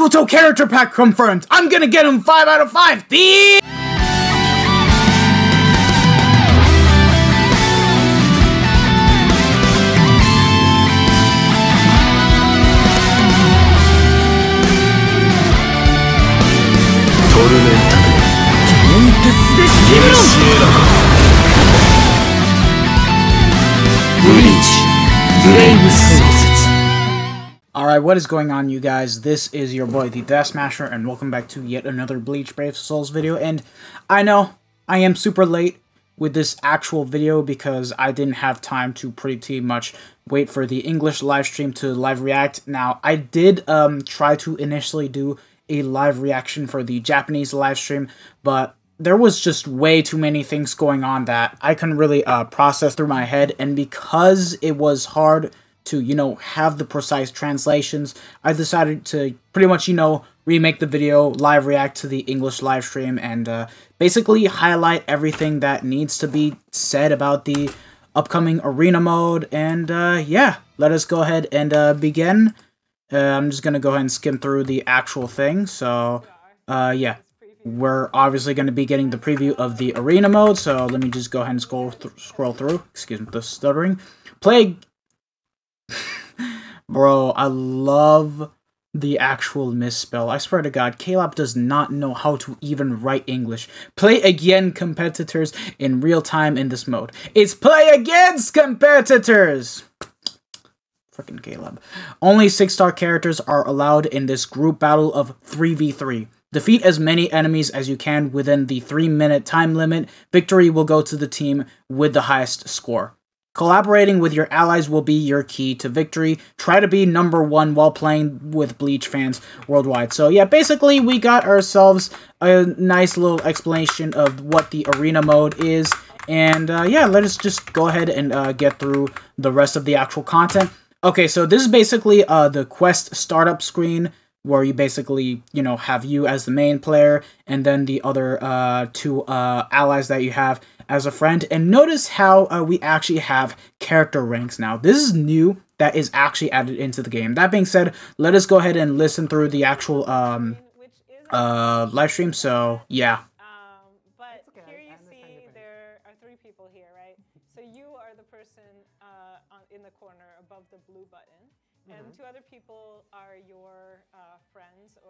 Kokuto character pack confirmed. I'm gonna get him 5 out of 5. The Alright, what is going on you guys? This is your boy, the Death Smasher, and welcome back to yet another Bleach Brave Souls video, and I know, I am super late with this actual video because I didn't have time to pretty much wait for the English live stream to live react. Now, I did um, try to initially do a live reaction for the Japanese live stream, but there was just way too many things going on that I couldn't really uh, process through my head, and because it was hard to, you know, have the precise translations, I decided to pretty much, you know, remake the video, live react to the English live stream, and uh, basically highlight everything that needs to be said about the upcoming arena mode. And uh, yeah, let us go ahead and uh, begin. Uh, I'm just going to go ahead and skim through the actual thing. So, uh, yeah, we're obviously going to be getting the preview of the arena mode. So let me just go ahead and scroll, th scroll through. Excuse me, the stuttering. Play Bro, I love the actual misspell. I swear to God, KLab does not know how to even write English. Play again competitors in real time in this mode. It's play against competitors! Freaking KLab. Only 6-star characters are allowed in this group battle of 3v3. Defeat as many enemies as you can within the 3 minute time limit. Victory will go to the team with the highest score. Collaborating with your allies will be your key to victory. Try to be number one while playing with Bleach fans worldwide. So yeah, basically we got ourselves a nice little explanation of what the arena mode is. And uh, yeah, let us just go ahead and uh, get through the rest of the actual content. Okay, so this is basically uh, the quest startup screen where you basically, you know, have you as the main player and then the other uh, two uh, allies that you have as a friend. And notice how uh, we actually have character ranks now. This is new that is actually added into the game. That being said, let us go ahead and listen through the actual um, uh, live stream. So, yeah. Um, but here you see there are three people here, right? So you are the person uh, in the corner above the blue button, and two other people are your friends. Or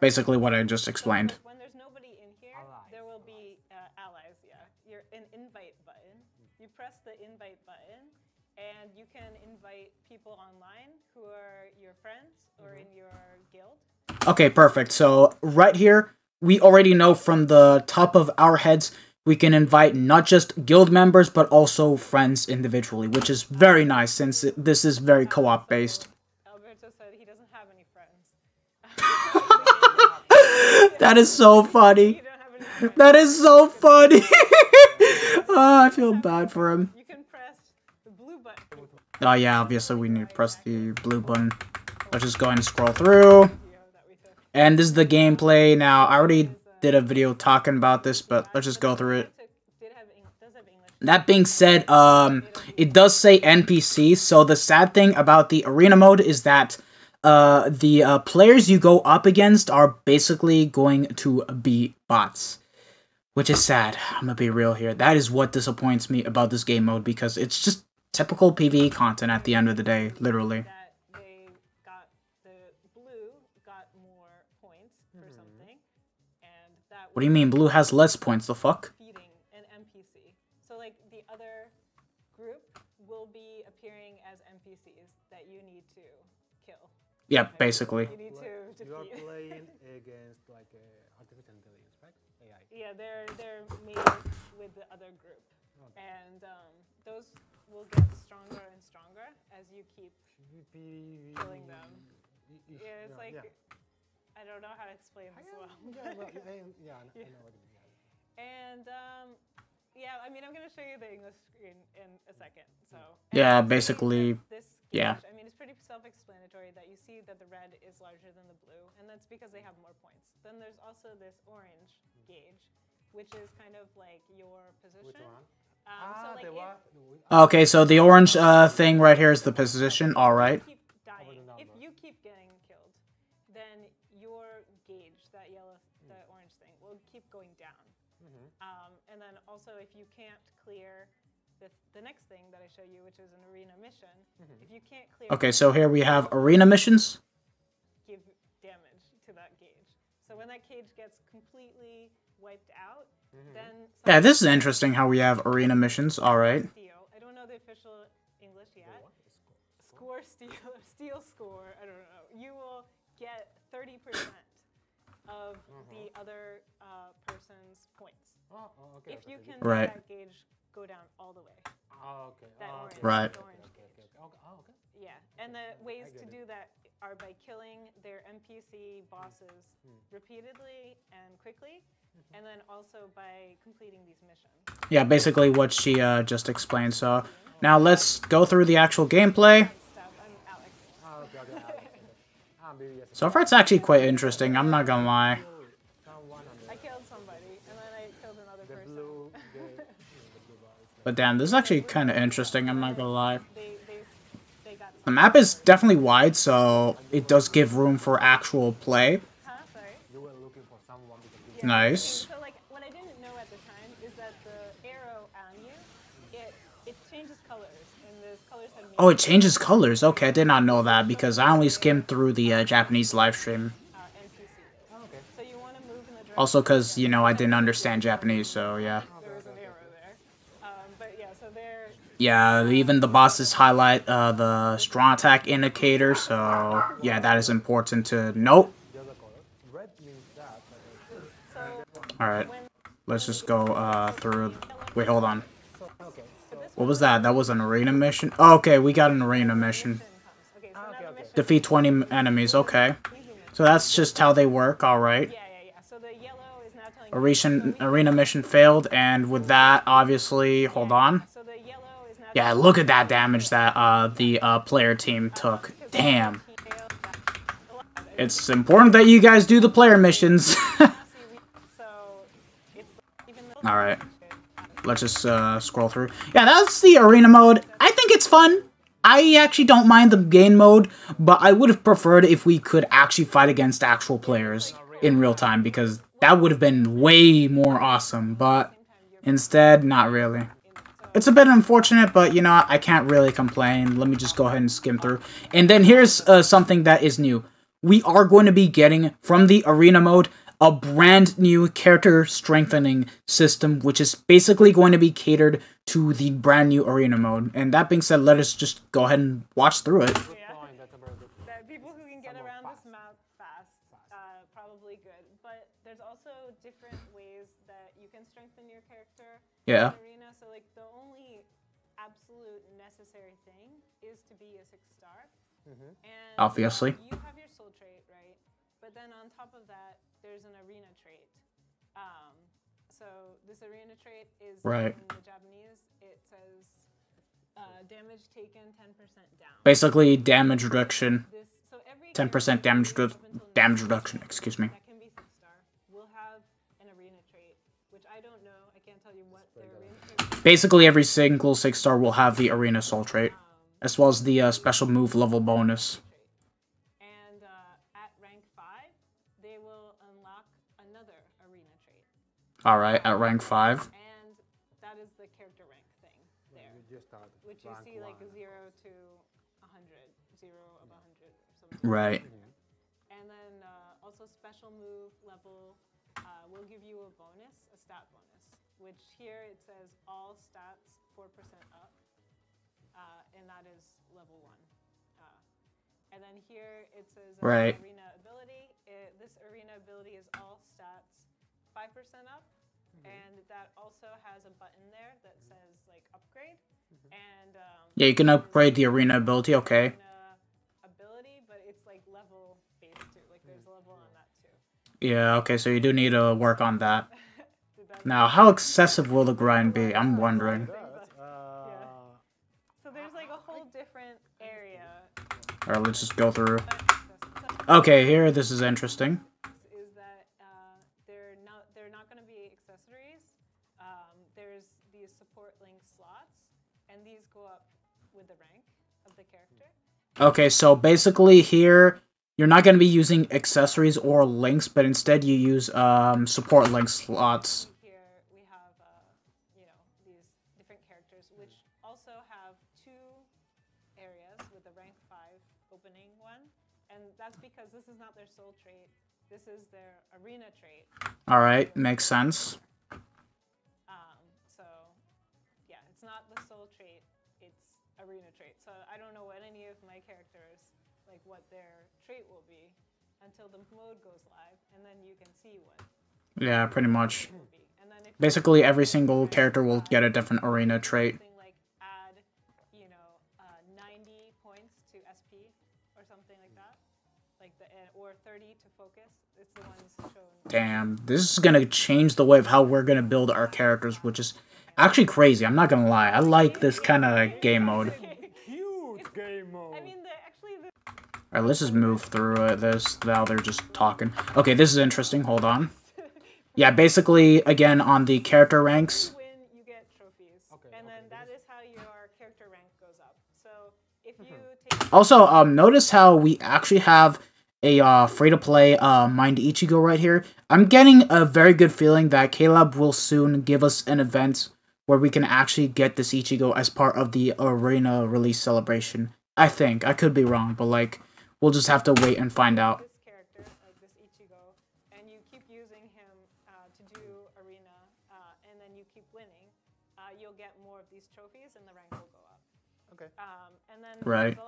Basically, what I just explained. So when there's nobody in here, there will be uh, allies. Yeah, you're an invite button. You press the invite button, and you can invite people online who are your friends or in your guild. Okay, perfect. So right here, we already know from the top of our heads, we can invite not just guild members, but also friends individually, which is very nice since this is very co-op based. That is so funny. That is so funny. oh, I feel bad for him. Oh yeah, obviously we need to press the blue button. Let's just go and scroll through. And this is the gameplay. Now, I already did a video talking about this, but let's just go through it. That being said, um, it does say NPC. So the sad thing about the arena mode is that uh, the uh, players you go up against are basically going to be bots, which is sad. I'm gonna be real here. That is what disappoints me about this game mode because it's just typical PVE content at the end of the day, literally. that they got the blue got more points for something, and that What do you mean? Blue has less points. The fuck? Yeah, basically. You You are playing against like uh, artificial intelligence, right? AI. yeah, they're they're made with the other group, and um, those will get stronger and stronger as you keep killing them. Yeah, it's like I don't know how to explain this well. Yeah, well, yeah, yeah, I know- what you mean. And um, yeah, I mean, I'm gonna show you the English screen in a second. So Yeah, basically, this yeah. I mean, it's pretty self-explanatory that you see that the red is larger than the blue, and that's because they have more points. Then there's also this orange gauge, which is kind of like your position. Which one? Um, Ah, so like if. Okay, so the orange uh, thing right here is the position. All right. If you keep dying, if you keep getting killed, then your your gauge, that yellow, the orange thing, will keep going down. Um, and then also, if you can't clear the, the next thing that I show you, which is an arena mission, mm-hmm. if you can't clear Okay, so here we have arena missions. give damage to that gauge. So when that cage gets completely wiped out, mm-hmm. then Yeah, this is interesting how we have arena missions. All right. Steel. I don't know the official English yet. Score steel, steel score. I don't know. You will get thirty percent of mm-hmm. the other uh, person's points Oh, oh, okay. if okay, you can Right. make that gauge go down all the way. Oh, okay. That oh, orange. Right. orange Okay, okay, gauge. okay. Okay, oh, okay. Yeah, and the ways get to it. do that are by killing their NPC bosses repeatedly and quickly, and then also by completing these missions. Yeah, basically what she uh, just explained. So mm-hmm. now let's go through the actual gameplay. Stuff. I'm Alex. Okay, okay. ah, okay. Maybe yes. So far, it's actually quite interesting. I'm not gonna lie. But damn, this is actually kind of interesting. I'm not gonna lie. The map is definitely wide, so it does give room for actual play. Huh? Sorry. you were looking for someone because you Yeah, Nice. So like, what I didn't know at the time is that the arrow on you, it it changes colors, and those colors have Oh, it changes colors. Okay, I did not know that because I only skimmed through the uh, Japanese live stream. Oh, okay. So you want to move in the direction. Also, because, you know, I didn't understand Japanese, so yeah. there was an arrow there. Um, but yeah, so there. Yeah, even the bosses highlight uh, the strong attack indicator, so yeah, that is important to note. Alright, let's just go uh, through. Wait, hold on. What was that? That was an arena mission? Oh, okay, we got an arena mission. Defeat 20 enemies, okay. So that's just how they work, alright. Arena, arena mission failed, and with that, obviously, hold on. So the yellow is now. Yeah, look at that damage that uh, the uh, player team took. Damn. It's important that you guys do the player missions. Alright. Let's just uh, scroll through. Yeah, that's the arena mode. I think it's fun. I actually don't mind the game mode, but I would have preferred if we could actually fight against actual players in real time because that would have been way more awesome. But instead, not really. It's a bit unfortunate, but you know, I can't really complain. Let me just go ahead and skim through. And then here's uh, something that is new. We are going to be getting from the arena mode a brand new character strengthening system, which is basically going to be catered to the brand new arena mode. And that being said, let us just go ahead and watch through it. Yeah. fine, that's a very good. that people who can get Someone around fast. this map fast, uh, probably good. But there's also different ways that you can strengthen your character Yeah. in arena. So like the only absolute necessary thing is to be a six star. And Obviously. uh, you have your soul trait, right? But then on top of that, there's an arena trait. Um, so this arena trait is Right. in the Japanese. It says uh, damage taken 10% down. Basically, damage reduction. This, so every 10% damage redu- damage reduction, excuse me. Basically, every single six star will have the arena soul trait, as well as the uh, special move level bonus. And uh, at rank five, they will unlock another arena trait, Alright, at rank 5. and that is the character rank thing there, You just which you rank see like zero to a hundred, zero of a hundred or something. Right. Which here it says all stats 4% up, uh, and that is level one. Uh, and then here it says uh, Right. arena ability. It, this arena ability is all stats 5% up, and that also has a button there that says like upgrade. And um, Yeah, you can upgrade the arena ability, okay. arena ability, but it's like level based too. Like there's a level on that too. Yeah, okay, so you do need to work on that. Now, how excessive will the grind be? I'm wondering. So there's like a whole different area. Alright, let's just go through. Okay, here, this is interesting. is that uh, they're not they're not going to be accessories. Um, there's these support link slots, and these go up with the rank of the character. Okay, so basically here, you're not going to be using accessories or links, but instead you use um, support link slots. This is not their soul trait. This is their arena trait. All right, makes sense. Um, so, yeah, it's not the soul trait, it's arena trait. So I don't know what any of my characters, like what their trait will be until the mode goes live, and then you can see what Yeah, pretty much. it will be. And then if you Basically, every single character will get a different arena trait. Damn, this is gonna change the way of how we're gonna build our characters, which is actually crazy. I'm not gonna lie. I like this kind of game mode. Huge game mode. I mean, the actually the All right, let's just move through it, this now they're just talking. Okay, this is interesting. Hold on. Yeah, basically, again, on the character ranks. you Okay, and then okay, that is how your character rank goes up. So if you take Also, um, notice how we actually have a uh, free-to-play uh, Mind Ichigo right here. I'm getting a very good feeling that KLab will soon give us an event where we can actually get this Ichigo as part of the arena release celebration. I think. I could be wrong, but like, we'll just have to wait and find out. this character, like this Ichigo, and you keep using him uh, to do arena, uh, and then you keep winning, uh, you'll get more of these trophies, and the rank will go up. Okay. Um, and then Right.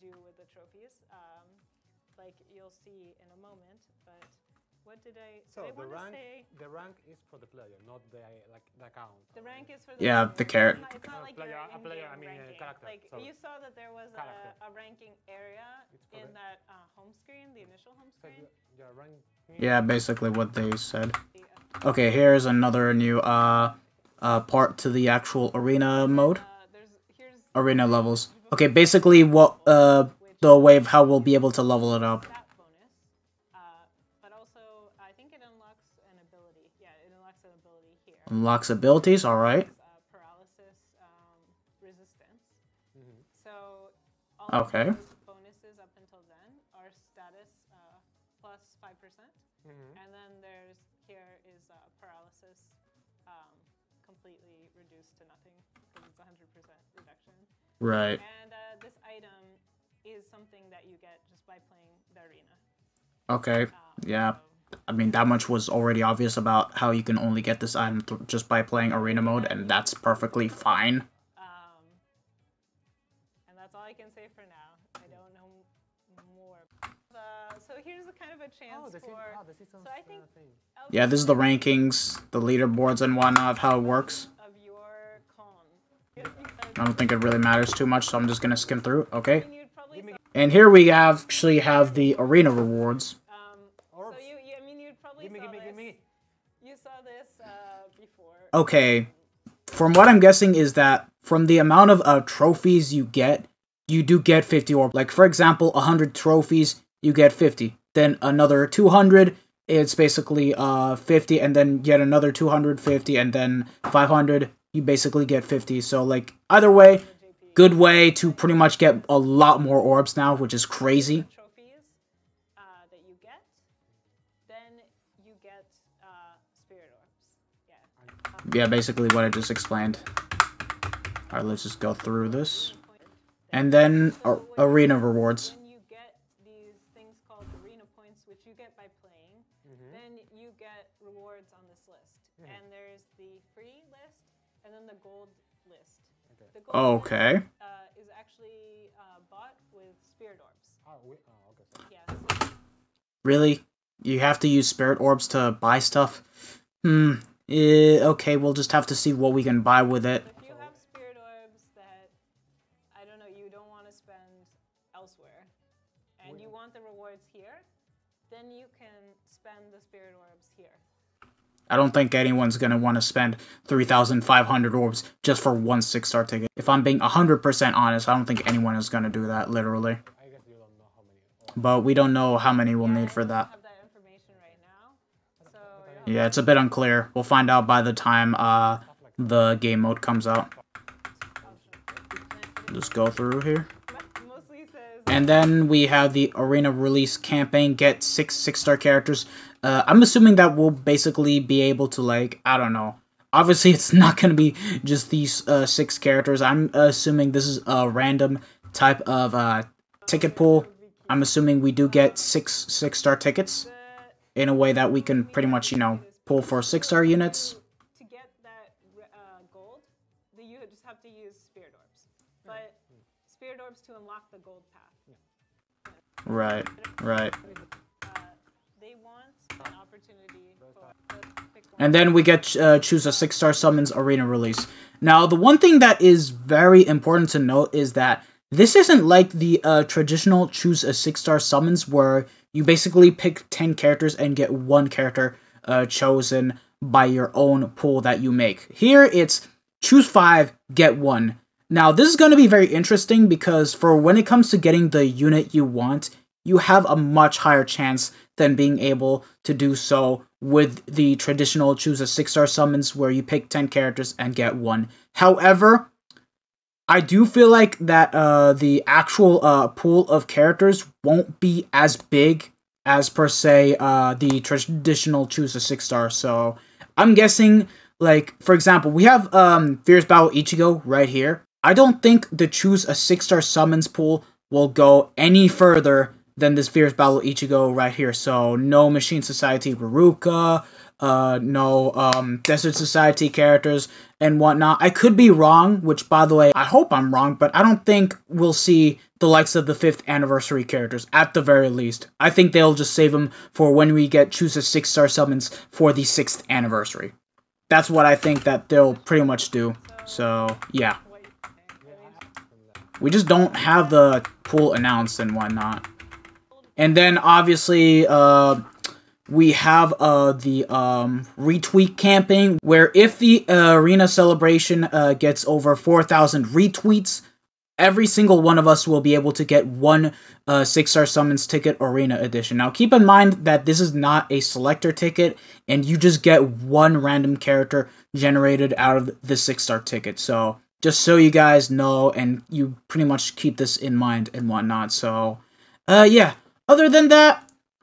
Do with the trophies, um, like you'll see in a moment. But what did I? So did I the want to rank, say? the rank is for the player, not the like the account. The rank is for the Yeah, player. the character. It's not, it's not Uh, like player- a player, I in-game mean, uh, ranking. character, Like sorry. you saw that there was a, a ranking area in the- that uh, home screen, the initial home So screen. you, your rank. Yeah, basically what they said. Uh, Okay, here's another new uh, uh part to the actual arena mode. Uh, there's here's Arena levels. Okay, basically what uh the way of how we'll be able to level it up. that bonus, uh, but Right. And uh, this item is something that you get just by playing the arena. Okay. Um, Yeah. so- I mean, that much was already obvious about how you can only get this item th- just by playing arena mode, and that's perfectly fine. Um, and that's all I can say for now. I don't know m- more. Uh, so here's a kind of a chance Oh, the, se- for. oh, the season so I think Yeah, this is the rankings, the leaderboards, and whatnot of how it works. Of your con. I don't think it really matters too much, so I'm just gonna skim through. Okay. You'd probably saw, And here we have actually have the arena rewards. um, so Orbs. you, you, I mean, you'd probably Gimme, saw this. gimme. You saw this uh, before. Okay. From what I'm guessing is that from the amount of uh, trophies you get, you do get 50 orbs. Like for example, 100 trophies, you get 50. Then another 200, it's basically uh 50 and then yet another 250 and then 500, you basically get 50. So like either way, good way to pretty much get a lot more orbs now, which is crazy. trophies uh, that you get, then you get uh, spirit orbs. Yeah. Basically what I just explained. All right, let's just go through this. And then ar- arena rewards. Okay. uh, is actually uh, bought with spirit orbs. Oh, we, oh, okay. So Yeah. So Really? You have to use spirit orbs to buy stuff? Hmm. Eh, okay, we'll just have to see what we can buy with it. I don't think anyone's gonna want to spend 3,500 orbs just for one six star ticket. If I'm being 100% honest, I don't think anyone is gonna do that, literally. But we don't know how many we'll need for that. Yeah, it's a bit unclear. We'll find out by the time uh the game mode comes out. Just go through here. and then we have the arena release campaign. Get six six star characters. Uh, I'm assuming that we'll basically be able to like I don't know. Obviously, it's not gonna be just these uh, six characters. I'm assuming this is a random type of uh, ticket pool. I'm assuming we do get six six star tickets in a way that we can pretty much you know pull for six star units. To get that uh, gold, the, you just have to use spirit orbs. But spirit orbs to unlock the gold path. Right, right. Uh, they want And then we get uh, choose a six star summons arena release. Now, the one thing that is very important to note is that this isn't like the uh, traditional choose a six star summons where you basically pick 10 characters and get one character uh, chosen by your own pool that you make. Here it's choose five, get one. Now, this is going to be very interesting because for when it comes to getting the unit you want, you have a much higher chance than being able to do so with the traditional choose a six star summons where you pick 10 characters and get one. However, I do feel like that uh, the actual uh, pool of characters won't be as big as per se uh, the traditional choose a six star. So I'm guessing, like for example, we have um, Fierce Battle Ichigo right here. I don't think the choose a six star summons pool will go any further than this Fierce Battle Ichigo right here. So no Machine Society Ruruka, uh, no um, Desert Society characters and whatnot. I could be wrong, which by the way, I hope I'm wrong, but I don't think we'll see the likes of the fifth anniversary characters at the very least. I think they'll just save them for when we get choose a six star summons for the sixth anniversary. That's what I think that they'll pretty much do. So yeah, we just don't have the pool announced and whatnot. And then obviously, uh, we have uh the um retweet camping, where if the uh, arena celebration uh gets over 4000 retweets every single one of us will be able to get one uh six star summons ticket arena edition. Now keep in mind that this is not a selector ticket and you just get one random character generated out of the six star ticket. So just so you guys know and you pretty much keep this in mind and whatnot. So uh yeah other than that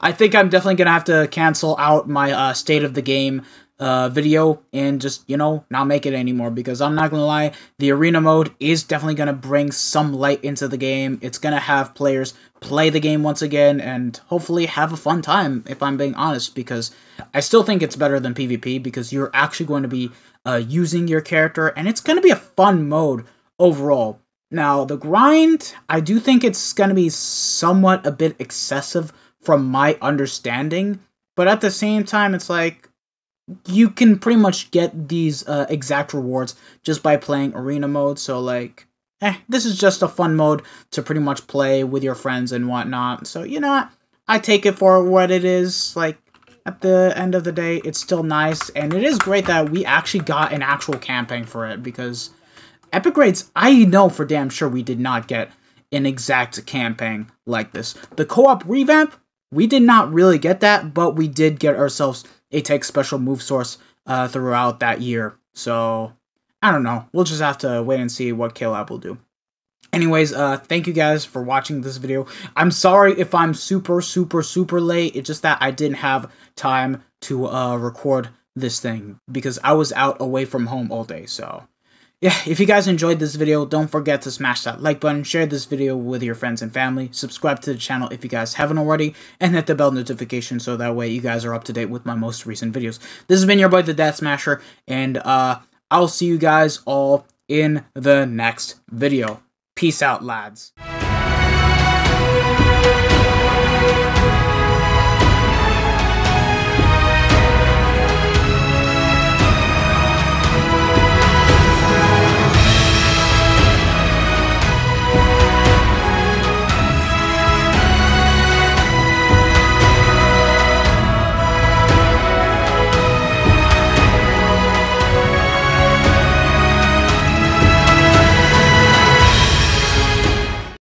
I think I'm definitely gonna have to cancel out my uh, state of the game uh, video and just you know not make it anymore because I'm not gonna lie, the arena mode is definitely gonna bring some light into the game. It's gonna have players play the game once again and hopefully have a fun time. If I'm being honest, because I still think it's better than PvP because you're actually going to be uh, using your character and it's gonna be a fun mode overall. Now, the grind, I do think it's going to be somewhat a bit excessive from my understanding, but at the same time, it's like you can pretty much get these uh, exact rewards just by playing arena mode. So, like, eh, this is just a fun mode to pretty much play with your friends and whatnot. So, you know what? I take it for what it is. Like, at the end of the day, it's still nice, and it is great that we actually got an actual campaign for it because Epic Raids, I know for damn sure we did not get an exact campaign like this. The co-op revamp, we did not really get that, but we did get ourselves a tech special move source uh, throughout that year. So, I don't know. We'll just have to wait and see what KLab will do. Anyways, uh, thank you guys for watching this video. I'm sorry if I'm super, super, super late. It's just that I didn't have time to uh, record this thing because I was out away from home all day, so yeah, if you guys enjoyed this video, don't forget to smash that like button, share this video with your friends and family, subscribe to the channel if you guys haven't already, and hit the bell notification so that way you guys are up to date with my most recent videos. This has been your boy, the Death Smasher, and uh, I'll see you guys all in the next video. Peace out, lads.